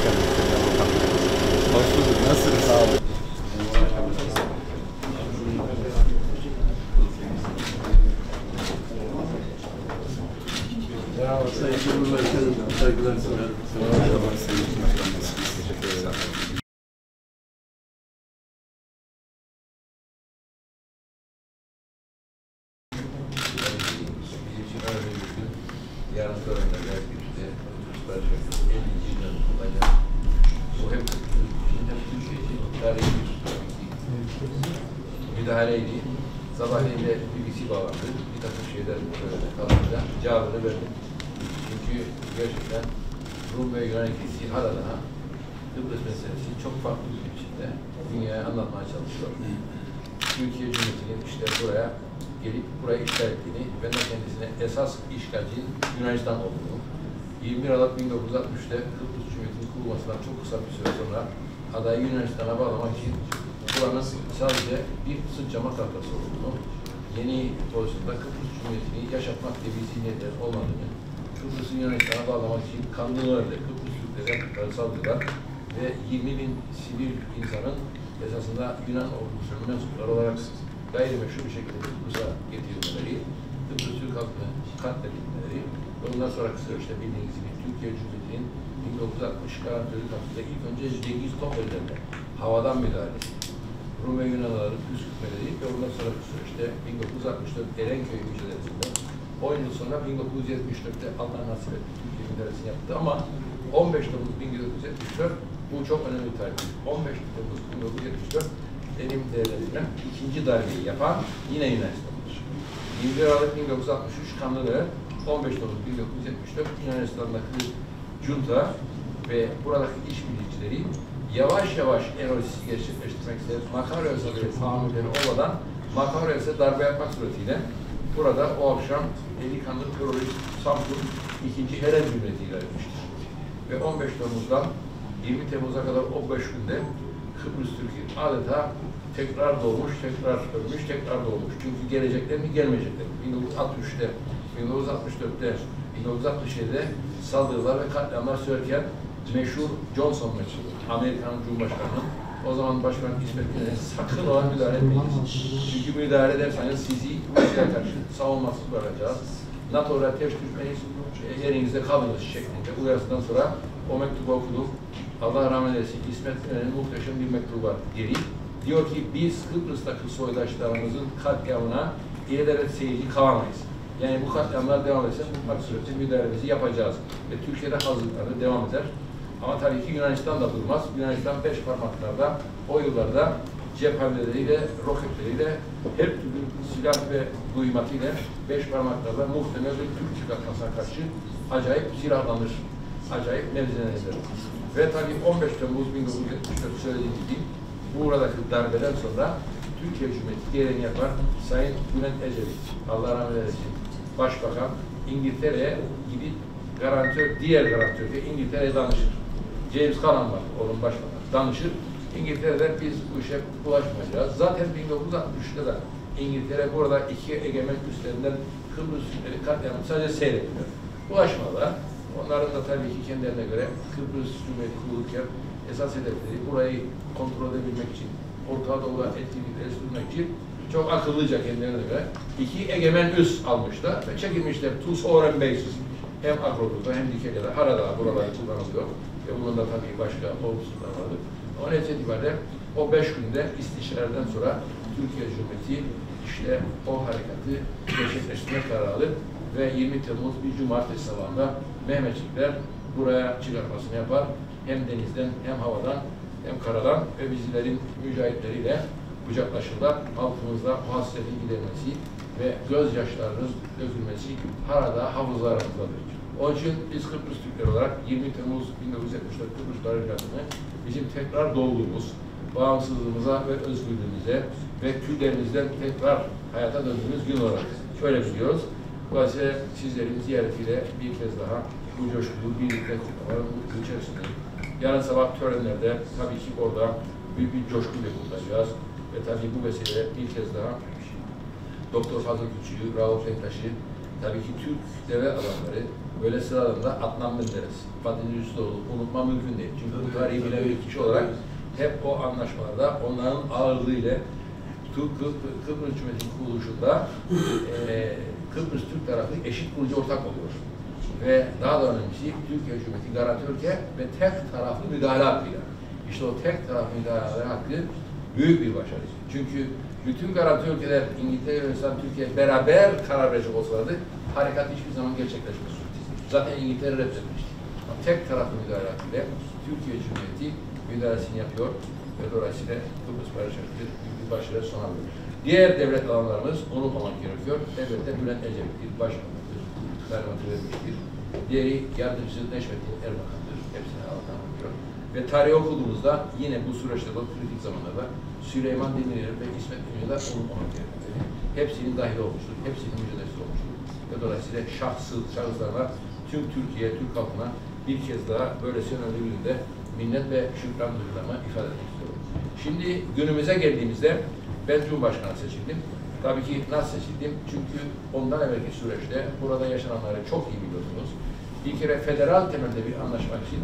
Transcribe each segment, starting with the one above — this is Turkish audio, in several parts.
Hoş bulduk. Nasılsınız? Sağ olun. Sayın. Saygılar sunarım. Merhaba Sayın Başkanım. Nasılsınız? Teşekkür ederim. Yarın sonra da belki işte Ruslar şöyle 50. yılın olacak. Bu hep şimdi Türkiye için tarihi bir müdahaleydi. Sabahleyin de BBC bağlandı. Bir takım şeyler böyle kalınca cevabını verdim. Çünkü gerçekten Rum ve Yunan ikisi hala daha Kıbrıs meselesi çok farklı bir biçimde dünyaya anlatmaya çalışıyor. Türkiye Cumhuriyeti'nin işte buraya gelip burayı işgal ettiğini ve de kendisine esas işgalci Yunanistan olduğunu 21 Aralık 1960'te Kıbrıs Cumhuriyeti'nin kurulmasından çok kısa bir süre sonra adayı Yunanistan'a bağlamak için buranın sadece bir sıçrama tahtası olduğunu, yeni pozisyonda Kıbrıs Cumhuriyeti'ni yaşatmak diye bir zihniyetlerin olmadığını, Kıbrıs'ı Yunanistan'a bağlamak için kanlılarla Kıbrıs yaptıkları saldırılar ve 20 bin sivil insanın esasında Yunan ordusunun mensupları olarak gayrimeşru bir şekilde Kıbrıs'a getirilmeleri, Kıbrıs Türk halkını katledilmeleri ondan sonraki süreçte bildiğiniz gibi Türkiye Cumhuriyeti'nin 1960 garantörü kapısında ilk önce Cengiz Topeller'le havadan müdahalesi, Rum ve Yunanlıları püskürtmeleri ve ondan sonraki süreçte 1964 Erenköy mücadelesinde 10 yıl sonra 1974'te Allah nasip etti Türkiye müdahalesini yaptı ama 15 Temmuz 1974 bu çok önemli bir tarih. 15 Temmuz 1974 benim değerlendirmem ikinci darbeyi yapan yine Yunanistan'dır. 21 Aralık 1963 Kanlıdere, 15 Temmuz 1974 Yunanistan'daki junta ve buradaki işbirlikçileri yavaş yavaş enerjisi gerçekleştirmek isteyen Makaryos'a ve tahammülleri olmadan Makaryos'a darbe yapmak suretiyle burada o akşam delikanlı terörist Samsun ikinci Helen Cumhuriyeti ilan etmiştir. Ve 15 Temmuz'dan 20 Temmuz'a kadar o 5 günde Kıbrıs Türkiye adeta tekrar doğmuş, tekrar ölmüş, tekrar doğmuş. Çünkü gelecekler mi gelmeyecekler mi? 1963'te, 1964'te, 1967'de saldırılar ve katliamlar sürerken meşhur Johnson meçhulu, Amerikan Cumhurbaşkanı'nın o zaman Başkan İsmet sakın ola müdahale etmeyiniz. Çünkü müdahale ederseniz sizi Rusya'ya karşı savunmasız bırakacağız. NATO'ya ters düşmeyiz, yerinizde kalınız şeklinde uyarısından sonra o mektubu okudum. Allah rahmet eylesin İsmet İnönü'nün muhteşem bir mektubu var geri. Diyor ki biz Kıbrıs'taki soydaşlarımızın katliamına ileride seyirci kalamayız. Yani bu katliamlar devam etse mutlak surette müdahalemizi yapacağız. Ve Türkiye'de hazırlıkları devam eder. Ama tabii ki Yunanistan da durmaz. Yunanistan beş parmaklarda o yıllarda cephaneleriyle, roketleriyle, her türlü silah ve duymatıyla beş parmaklarda muhtemel bir Türk çıkartmasına karşı acayip silahlanır. Acayip mevzilenir. Ve tabii 15 Temmuz 1974 söylediğim gibi buradaki darbeden sonra Türkiye Cumhuriyeti gereğini yapar. Sayın Bülent Ecevit, Allah rahmet eylesin, Başbakan İngiltere'ye gidip garantör, diğer garantör ve İngiltere'ye danışır. James Canan var, onun başbakan. Danışır. İngiltere'de biz bu işe bulaşmayacağız. Zaten 1960'ta da İngiltere burada iki egemen üstlerinden Kıbrıs katliamını sadece seyretmiyor. Bulaşmadılar. Onların da tabii ki kendilerine göre Kıbrıs Cumhuriyeti kurulurken esas hedefleri burayı kontrol edebilmek için, Orta Doğu'da etkinlikleri sürdürmek için çok akıllıca kendilerine göre iki egemen üs almışlar ve çekilmişler two foreign bases. Hem Akrodur'da hem Dikeli'de, Harada buraları kullanılıyor. Ve bunun da tabii başka olumsuzlar vardı. O netice itibariyle o beş günde istişareden sonra Türkiye Cumhuriyeti işte o harekatı gerçekleştirme kararı ve 20 Temmuz bir cumartesi sabahında Mehmetçikler buraya çıkartmasını yapar. Hem denizden hem havadan hem karadan ve bizlerin mücahitleriyle kucaklaşırlar. Halkımızda bu hasretin giderilmesi ve gözyaşlarının dökülmesi harada hafızlarımızdadır. Onun için biz Kıbrıs Türkleri olarak 20 Temmuz 1974 Kıbrıs Harekatını bizim tekrar doğduğumuz, bağımsızlığımıza ve özgürlüğümüze ve küllerimizden tekrar hayata döndüğümüz gün olarak şöyle biliyoruz. Dolayısıyla sizlerin ziyaretiyle bir kez daha bu coşkulu birlikte kutlamanın mutlu içerisindeyim. Yarın sabah törenlerde tabii ki orada büyük bir coşkuyla kutlayacağız. Ve tabii bu vesileyle bir kez daha Doktor Fazıl Küçüğü, Rauf Denktaş'ı tabii ki Türk deve adamları böyle sıralarında Adnan Menderes, Fatih Üstoğlu unutma mümkün değil. Çünkü bu tarihi bilen bir kişi olarak hep o anlaşmalarda onların ağırlığıyla Türk Kıbrıs, Kıbrıs Cumhuriyeti kuruluşunda eee Kıbrıs Türk tarafı eşit kurucu ortak oluyor. Ve daha da önemlisi Türkiye Cumhuriyeti garanti ülke ve tek taraflı müdahale hakkıyla. İşte o tek taraflı müdahale hakkı büyük bir başarı. Çünkü bütün garanti ülkeler İngiltere, Yunanistan, Türkiye beraber karar verecek olsalardı harekat hiçbir zaman gerçekleşmez. Zaten İngiltere reddetmişti. Tek taraflı müdahale hakkıyla Türkiye Cumhuriyeti müdahalesini yapıyor ve dolayısıyla Kıbrıs Barış büyük bir başarıya sona erdi. Diğer devlet alanlarımız unutmamak gerekiyor. Devlette Bülent Ecevit'tir, başbakandır, talimatı vermiştir. Diğeri yardımcısı Neşmettin Erbakan'dır. Ve tarih okuduğumuzda yine bu süreçte bu kritik zamanlarda Süleyman Demirel ve İsmet İnönü'de unutmamak gerekiyor. Hepsinin dahil olmuştur. Hepsinin mücadelesi olmuştur. Ve dolayısıyla şahsı, şahıslarına tüm Türkiye, Türk halkına bir kez daha böylesi önemli gününde minnet ve şükran duygularımı ifade etmek istiyorum. Şimdi günümüze geldiğimizde ben Cumhurbaşkanı seçildim. Tabii ki nasıl seçildim? Çünkü ondan evvelki süreçte burada yaşananları çok iyi biliyorsunuz. Bir kere federal temelde bir anlaşma için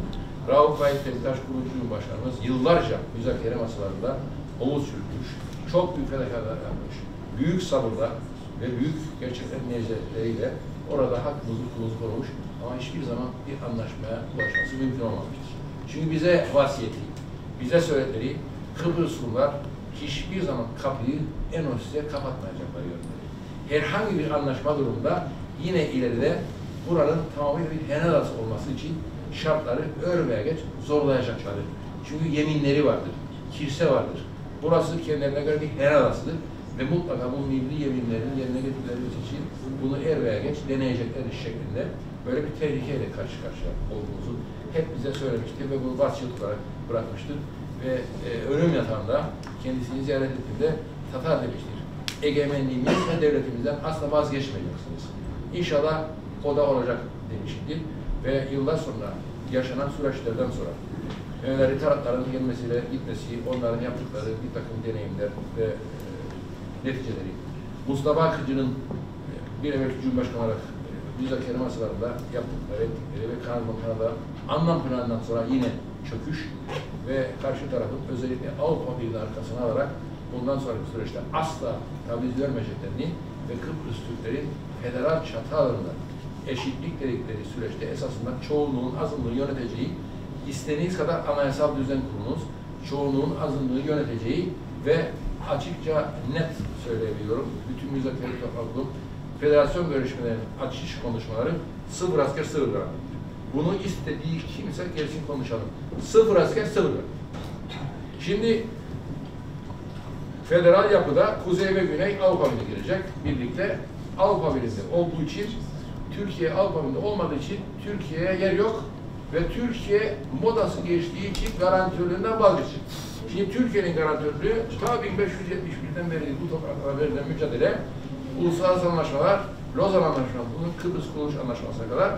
Rauf Bayit Demirtaş kurucu Cumhurbaşkanımız yıllarca müzakere masalarında omuz çürütmüş, çok büyük fedakarlıklar yapmış, büyük sabırla ve büyük gerçekten necdetleriyle orada hakkımızı hukukumuz korumuş ama hiçbir zaman bir anlaşmaya ulaşması mümkün olmamıştır. Çünkü bize vasiyeti, bize söyledikleri Kıbrıs Rumlar hiçbir zaman kapıyı en üstte kapatmayacaklar yönünde. Herhangi bir anlaşma durumunda yine ileride buranın tamamıyla bir henelası olması için şartları ör veya geç zorlayacaklardır. Çünkü yeminleri vardır, kirse vardır. Burası kendilerine göre bir henelasıdır ve mutlaka bu milli yeminlerin yerine getirmeleri için bunu er veya geç deneyecekler şeklinde böyle bir tehlikeyle karşı karşıya olduğumuzu hep bize söylemiştir ve bunu vasiyet olarak bırakmıştır. Ve e, ölüm yatağında kendisini ziyaret ettiğinde Tatar demiştir. Egemenliğimiz ve devletimizden asla vazgeçmeyeceksiniz. İnşallah o da olacak demiştir. Ve yıllar sonra yaşanan süreçlerden sonra Ömerli tarafların gelmesiyle gitmesi, onların yaptıkları bir takım deneyimler ve e, neticeleri. Mustafa Akıcı'nın e, bir evvelki Cumhurbaşkanı olarak e, müzakere masalarında yaptıkları, ettikleri ve Kanal Kanada anlam planından sonra yine çöküş ve karşı tarafın özellikle Avrupa Birliği arkasına alarak bundan sonraki süreçte asla taviz vermeyeceklerini ve Kıbrıs Türklerin federal çatı alanında eşitlik dedikleri süreçte esasında çoğunluğun azınlığı yöneteceği, istediğiniz kadar anayasal düzen kurunuz, çoğunluğun azınlığı yöneteceği ve açıkça net söyleyebiliyorum, bütün müzakere topluluğum, federasyon görüşmelerinin açış konuşmaları sıfır asker sıfır garanti. Bunu istediği kimse gelsin konuşalım. Sıfır asker sıfır garanti. Şimdi federal yapıda Kuzey ve Güney Avrupa Birliği girecek birlikte. Avrupa Birliği'nde olduğu için Türkiye Avrupa Birliği'nde olmadığı için Türkiye'ye yer yok ve Türkiye modası geçtiği için garantörlüğünden vazgeçecek. Şimdi Türkiye'nin garantörlüğü ta 1571'den beri bu topraklara verilen mücadele, uluslararası anlaşmalar, Lozan Anlaşması, bunun Kıbrıs Kuruluş Anlaşması'na kadar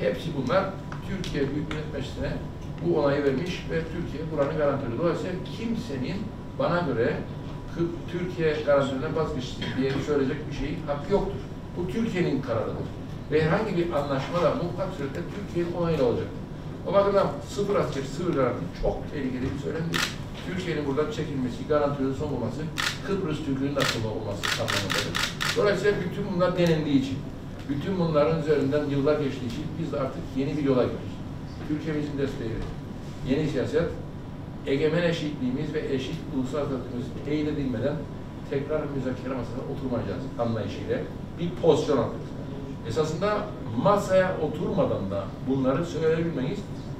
hepsi bunlar Türkiye Büyük Millet Meclisi'ne bu onayı vermiş ve Türkiye buranın garantörü. Dolayısıyla kimsenin bana göre Türkiye garantöründen vazgeçti diye söyleyecek bir şey hakkı yoktur. Bu Türkiye'nin kararıdır. Ve herhangi bir anlaşma da mutlak surette Türkiye'nin onayıyla olacaktır. O bakımdan sıfır asker, sıfır garanti çok tehlikeli bir söylemdir. Türkiye'nin buradan çekilmesi, garantörün son olması, Kıbrıs Türk'ünün son olması anlamındadır. Dolayısıyla bütün bunlar denendiği için, bütün bunların üzerinden yıllar geçtiği için biz de artık yeni bir yola gidiyoruz. Türkiye'mizin desteği, yeni siyaset, egemen eşitliğimiz ve eşit ulusal statümüz teyit edilmeden tekrar müzakere masasına oturmayacağız anlayışıyla bir pozisyon aldık. Esasında masaya oturmadan da bunları söyleyebilmeyiz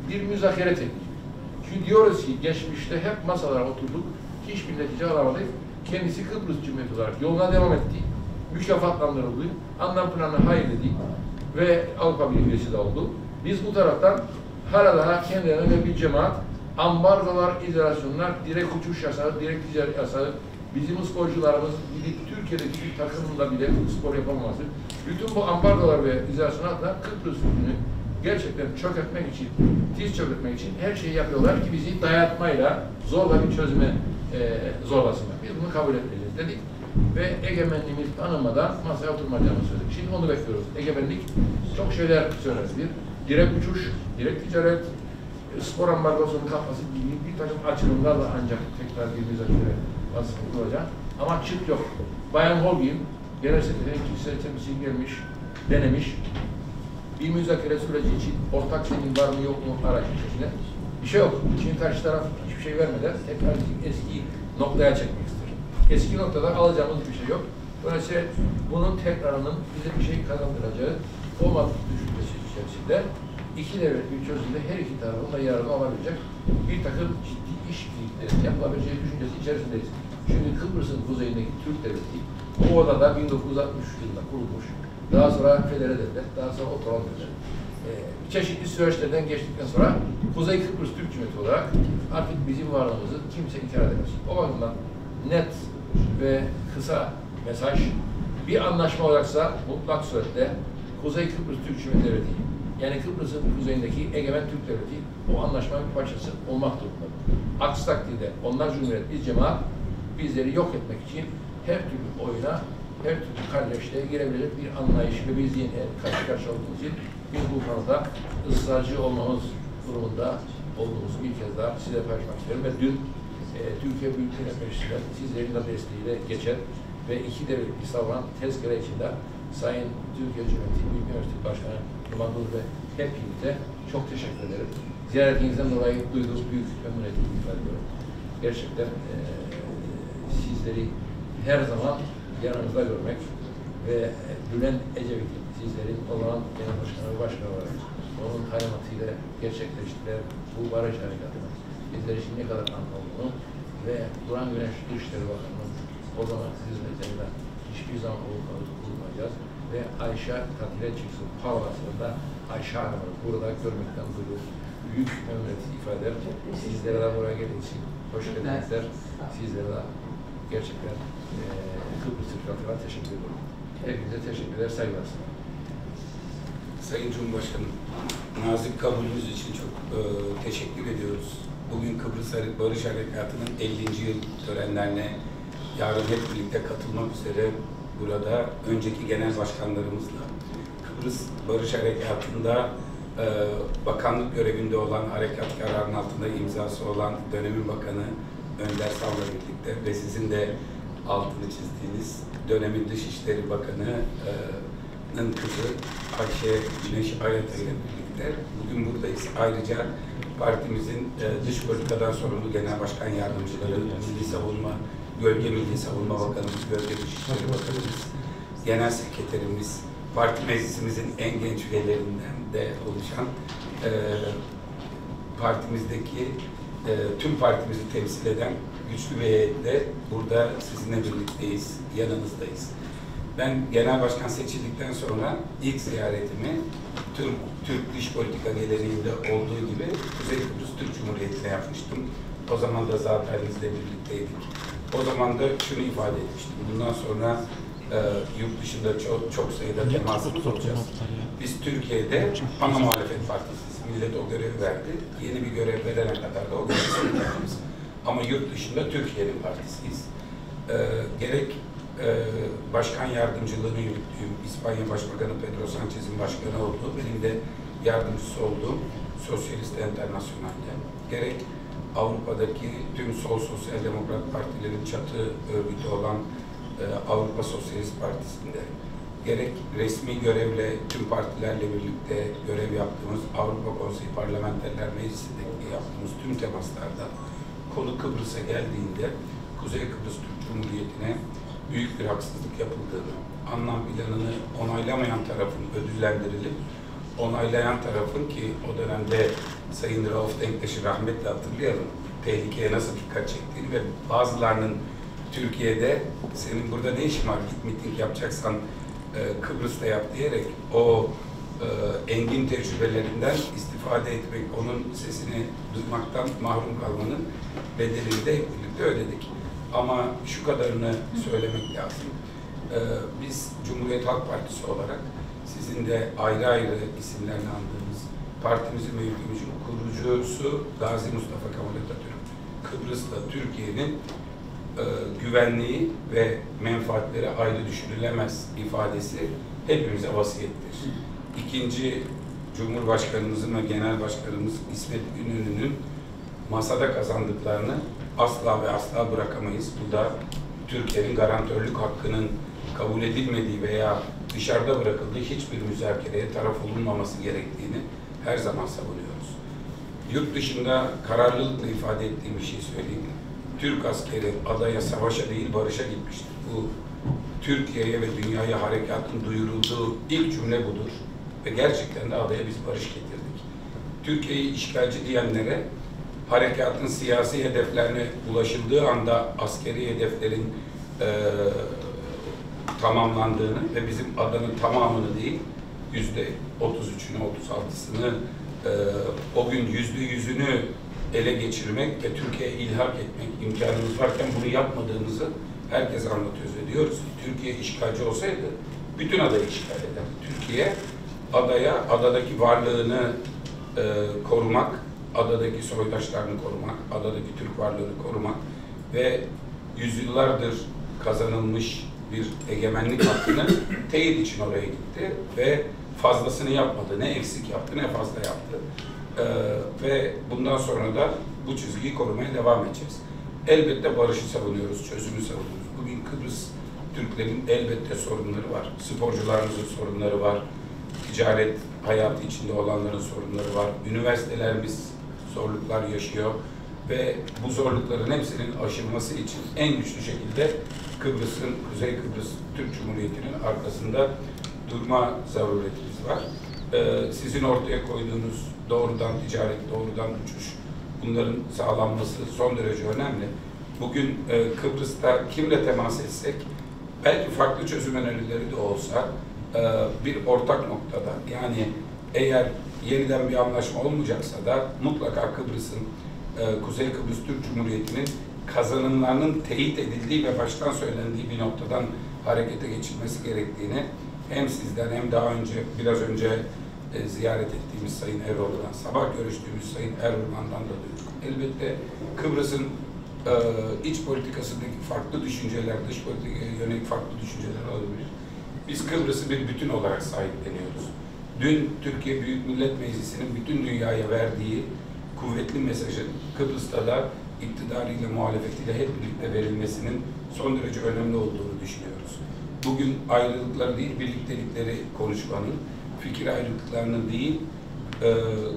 bir müzakere tekniği. Çünkü diyoruz ki geçmişte hep masalara oturduk, hiçbir netice alamadık. Kendisi Kıbrıs Cumhuriyeti olarak yoluna devam etti. Mükafatlandırıldı, anlam planına hayır dedi ve Avrupa Birliği de oldu. Biz bu taraftan hala daha kendilerine bir cemaat, ambargolar, izolasyonlar, direkt uçuş yasağı, direkt ticaret yasağı, bizim sporcularımız gidip Türkiye'deki bir takımında bile spor yapamaması, bütün bu ambargolar ve izolasyonlarla Kıbrıs ülkünü gerçekten çökertmek için, tiz çökertmek için her şeyi yapıyorlar ki bizi dayatmayla zorla bir çözüme e, zorlasınlar. Biz bunu kabul etmeyeceğiz dedik. ve egemenliğimiz tanınmadan masaya oturmayacağımızı söyledik. Şimdi onu bekliyoruz. Egemenlik çok şeyler söyleriz. Bir, direkt uçuş, direkt ticaret, e, spor ambargosunun kalkması gibi bir takım açılımlarla ancak tekrar bir müzakere vasfı kurulacak. Ama çıt yok. Bayan Holgin, sekreter, kişisel temsil gelmiş, denemiş. Bir müzakere süreci için ortak zemin var mı yok mu araç içerisinde. Bir şey yok. Şimdi karşı taraf hiçbir şey vermeden tekrar eski noktaya çekmek ister. Eski noktada alacağımız bir şey yok. Dolayısıyla bunun tekrarının bize bir şey kazandıracağı olmadığı düşüncesi içerisinde iki devlet bir çözümde her iki tarafın da yararlı olabilecek bir takım ciddi iş birlikleri yapılabileceği düşüncesi içerisindeyiz. Çünkü Kıbrıs'ın kuzeyindeki Türk devleti o odada 1963 yılında kurulmuş. Daha sonra federe devlet, daha sonra otonom devlet. Ee, çeşitli süreçlerden geçtikten sonra Kuzey Kıbrıs Türk Cumhuriyeti olarak artık bizim varlığımızı kimse inkar edemez. O bakımdan net ve kısa mesaj bir anlaşma olacaksa mutlak suretle Kuzey Kıbrıs Türk Cumhuriyeti Devleti yani Kıbrıs'ın kuzeyindeki egemen Türk Devleti o anlaşmanın bir parçası olmak durumundadır. Aksi takdirde onlar Cumhuriyet, biz cemaat bizleri yok etmek için her türlü oyuna, her türlü kardeşliğe girebilecek bir anlayış ve biz yine karşı karşıya olduğumuz için biz bu konuda ısrarcı olmamız durumunda olduğumuzu bir kez daha size paylaşmak isterim ve dün e, Türkiye Büyük Millet Meclisi'nden sizlerin de desteğiyle geçen ve iki devletli savunan tezkere içinde Sayın Türkiye Cumhuriyeti Büyük Meclisi Başkanı Numandur ve hepinize çok teşekkür ederim. Ziyaretinizden dolayı duyduğum büyük memnuniyeti ifade ediyorum. Gerçekten e, sizleri her zaman yanınızda görmek ve Bülent Ecevit'in sizlerin olan genel başkanı başkan olarak onun talimatıyla gerçekleştirilen bu barış harekatını bizler için ne kadar anlamlı ve Duran Güneş Dışişleri Bakanı'nın o zaman hizmetlerinde hiçbir zaman bulunmayacağız ve Ayşe tatile çıksın parlasında Ayşe Hanım'ı burada görmekten duyduğum büyük memnuniyeti ifade eder. Sizlere de buraya geldiğiniz için hoş geldiniz. Sizlere de gerçekten eee Kıbrıs Türk halkına teşekkür ediyorum. Hepinize teşekkür eder, saygılar. Sayın Cumhurbaşkanım, nazik kabulünüz için çok e, teşekkür ediyoruz. Bugün Kıbrıs Barış Harekatı'nın 50. yıl törenlerine yarın hep birlikte katılmak üzere burada önceki genel başkanlarımızla Kıbrıs Barış Harekatı'nda e, bakanlık görevinde olan harekat kararının altında imzası olan dönemin bakanı Önder Sav'la birlikte ve sizin de altını çizdiğiniz dönemin Dışişleri Bakanı e, kızı Ayşe Güneş Ayata ile birlikte bugün buradayız. Ayrıca partimizin e, dış politikadan sorumlu genel başkan yardımcıları, Milli Savunma, Gölge Milli Savunma Bakanımız, Gölge Dışişleri Bakanımız, Genel Sekreterimiz, parti meclisimizin en genç üyelerinden de oluşan e, partimizdeki e, tüm partimizi temsil eden güçlü bir heyetle burada sizinle birlikteyiz, yanınızdayız. Ben genel başkan seçildikten sonra ilk ziyaretimi tüm Türk dış politika geleneğinde olduğu gibi Kuzey Kıbrıs Türk Cumhuriyeti'ne yapmıştım. O zaman da zaferimizle birlikteydik. O zaman da şunu ifade etmiştim. Bundan sonra e, yurt dışında çok, çok sayıda temasımız olacağız. Biz Türkiye'de ana muhalefet partisiyiz. Millet o görevi verdi. Yeni bir görev verene kadar da o görevi. Ama yurt dışında Türkiye'nin partisiyiz. E, gerek e, başkan yardımcılığını yürüttüğüm İspanya Başbakanı Pedro Sanchez'in başkanı olduğu, benim de yardımcısı olduğum Sosyalist Enternasyonel'de, gerek Avrupa'daki tüm sol sosyal demokrat partilerin çatı örgütü olan e, Avrupa Sosyalist Partisi'nde, gerek resmi görevle tüm partilerle birlikte görev yaptığımız Avrupa Konseyi Parlamenterler Meclisi'ndeki yaptığımız tüm temaslarda konu Kıbrıs'a geldiğinde Kuzey Kıbrıs Türk Cumhuriyeti'ne büyük bir haksızlık yapıldığını, anlam planını onaylamayan tarafın ödüllendirilip onaylayan tarafın ki o dönemde Sayın Rauf Denktaş'ı rahmetle hatırlayalım, tehlikeye nasıl dikkat çektiğini ve bazılarının Türkiye'de senin burada ne işin var? Git miting yapacaksan e, Kıbrıs'ta yap diyerek o e, engin tecrübelerinden istifade etmek, onun sesini duymaktan mahrum kalmanın bedelini de hep birlikte ödedik. Ama şu kadarını söylemek lazım. Ee, biz Cumhuriyet Halk Partisi olarak sizin de ayrı ayrı isimlerini andığınız partimizin ve ülkemizin kurucusu Gazi Mustafa Kemal Atatürk. Kıbrıs'ta Türkiye'nin e, güvenliği ve menfaatleri ayrı düşürülemez ifadesi hepimize vasiyettir. İkinci Cumhurbaşkanımızın ve Genel Başkanımız İsmet İnönü'nün masada kazandıklarını asla ve asla bırakamayız. Bu da Türkiye'nin garantörlük hakkının kabul edilmediği veya dışarıda bırakıldığı hiçbir müzakereye taraf olunmaması gerektiğini her zaman savunuyoruz. Yurt dışında kararlılıkla ifade ettiğim bir şey söyleyeyim. Türk askeri adaya savaşa değil barışa gitmiştir. Bu Türkiye'ye ve dünyaya harekatın duyurulduğu ilk cümle budur. Ve gerçekten de adaya biz barış getirdik. Türkiye'yi işgalci diyenlere harekatın siyasi hedeflerine ulaşıldığı anda askeri hedeflerin eee tamamlandığını ve bizim adanın tamamını değil, yüzde 33'ünü, 36'sını e, o gün yüzde yüzünü ele geçirmek ve Türkiye'ye ilhak etmek imkanımız varken bunu yapmadığımızı herkes anlatıyoruz ve diyoruz ki Türkiye işgalci olsaydı bütün adayı işgal eder. Türkiye adaya, adadaki varlığını e, korumak, adadaki soydaşlarını korumak, adadaki Türk varlığını korumak ve yüzyıllardır kazanılmış bir egemenlik hakkını teyit için oraya gitti ve fazlasını yapmadı. Ne eksik yaptı ne fazla yaptı. Ee, ve bundan sonra da bu çizgiyi korumaya devam edeceğiz. Elbette barışı savunuyoruz, çözümü savunuyoruz. Bugün Kıbrıs Türklerin elbette sorunları var. Sporcularımızın sorunları var. Ticaret hayatı içinde olanların sorunları var. Üniversitelerimiz zorluklar yaşıyor ve bu zorlukların hepsinin aşılması için en güçlü şekilde Kıbrıs'ın, Kuzey Kıbrıs Türk Cumhuriyeti'nin arkasında durma zaruretimiz var. Ee, sizin ortaya koyduğunuz doğrudan ticaret, doğrudan uçuş, bunların sağlanması son derece önemli. Bugün e, Kıbrıs'ta kimle temas etsek, belki farklı çözüm önerileri de olsa, e, bir ortak noktada, yani eğer yeniden bir anlaşma olmayacaksa da mutlaka Kıbrıs'ın e, Kuzey Kıbrıs Türk Cumhuriyeti'nin kazanımlarının teyit edildiği ve baştan söylendiği bir noktadan harekete geçilmesi gerektiğini hem sizden hem daha önce biraz önce e, ziyaret ettiğimiz Sayın Erol'dan, sabah görüştüğümüz Sayın Erol'dan da duyduk. Elbette Kıbrıs'ın e, iç politikasındaki farklı düşünceler, dış politikaya yönelik farklı düşünceler olabilir. Biz Kıbrıs'ı bir bütün olarak sahipleniyoruz. Dün Türkiye Büyük Millet Meclisi'nin bütün dünyaya verdiği kuvvetli mesajın Kıbrıs'ta da iktidarıyla, muhalefetiyle hep birlikte verilmesinin son derece önemli olduğunu düşünüyoruz. Bugün ayrılıkları değil, birliktelikleri konuşmanın, fikir ayrılıklarının değil, e,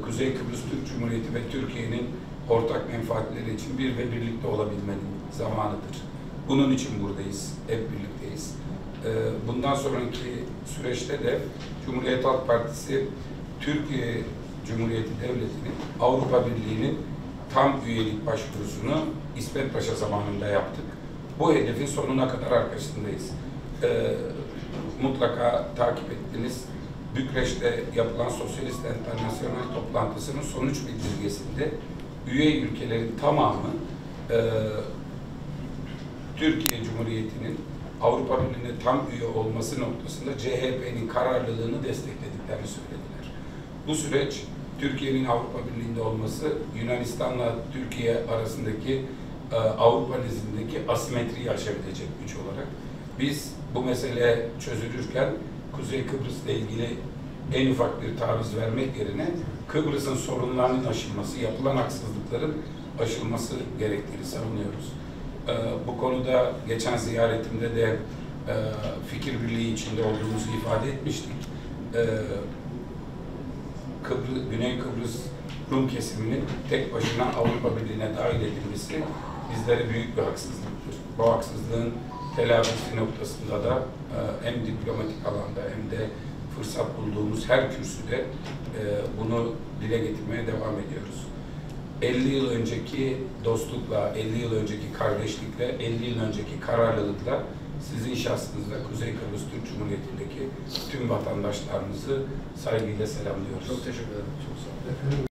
Kuzey Kıbrıs Türk Cumhuriyeti ve Türkiye'nin ortak menfaatleri için bir ve birlikte olabilmenin zamanıdır. Bunun için buradayız, hep birlikteyiz. E, bundan sonraki süreçte de Cumhuriyet Halk Partisi Türkiye Cumhuriyeti Devleti'nin Avrupa Birliği'nin tam üyelik başvurusunu İsmet Paşa zamanında yaptık. Bu hedefin sonuna kadar arkasındayız. Ee, mutlaka takip ettiniz. Bükreş'te yapılan Sosyalist Enternasyonel toplantısının sonuç bildirgesinde üye ülkelerin tamamı e, Türkiye Cumhuriyeti'nin Avrupa Birliği'ne tam üye olması noktasında CHP'nin kararlılığını desteklediklerini söylediler. Bu süreç Türkiye'nin Avrupa Birliği'nde olması Yunanistan'la Türkiye arasındaki e, Avrupa nezdindeki asimetriyi aşabilecek güç olarak biz bu mesele çözülürken Kuzey Kıbrıs'la ilgili en ufak bir taviz vermek yerine Kıbrıs'ın sorunlarının aşılması, yapılan haksızlıkların aşılması gerektiğini savunuyoruz. Ee, bu konuda geçen ziyaretimde de e, fikir birliği içinde olduğumuzu ifade etmiştik. Ee, Kıbrıs, Güney Kıbrıs Rum kesiminin tek başına Avrupa Birliği'ne dahil edilmesi bizlere büyük bir haksızlıktır. Bu haksızlığın telafisi noktasında da e, hem diplomatik alanda hem de fırsat bulduğumuz her kürsüde e, bunu dile getirmeye devam ediyoruz. 50 yıl önceki dostlukla, 50 yıl önceki kardeşlikle, 50 yıl önceki kararlılıkla sizin şahsınızda Kuzey Kıbrıs Türk Cumhuriyeti'ndeki tüm vatandaşlarımızı saygıyla selamlıyoruz. Çok teşekkür ederim. Çok sağ olun.